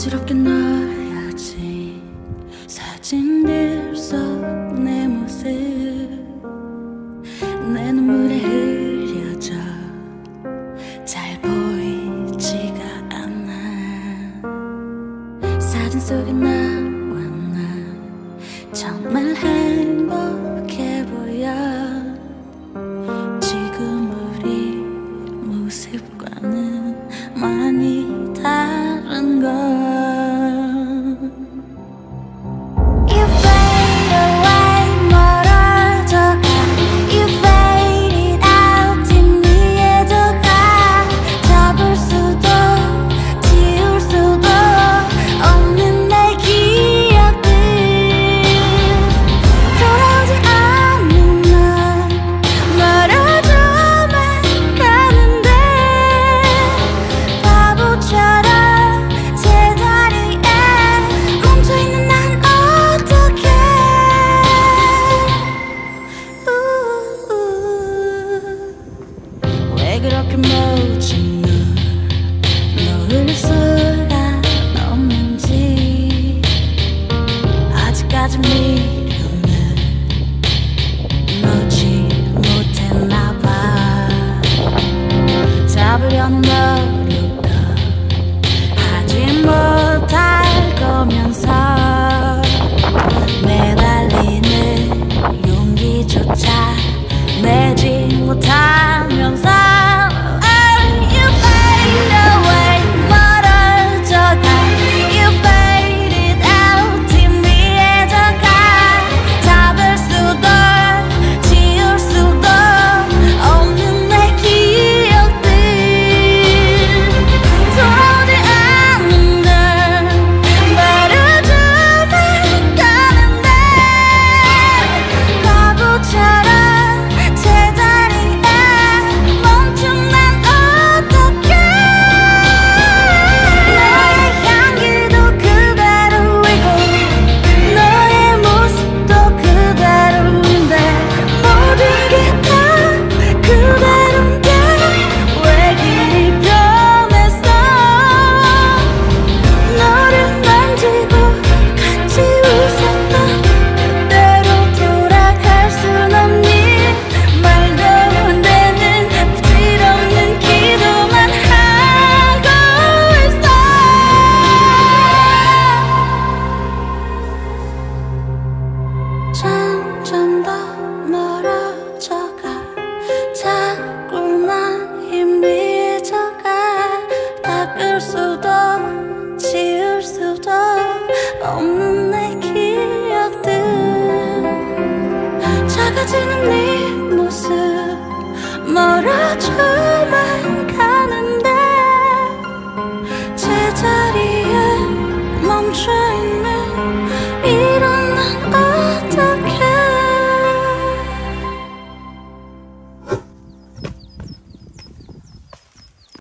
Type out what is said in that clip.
어지럽게 넣어야지. 사진들 속 내 모습. 내 눈물에 흐려져 잘 보이지가 않아. 사진 속에 나 멀어져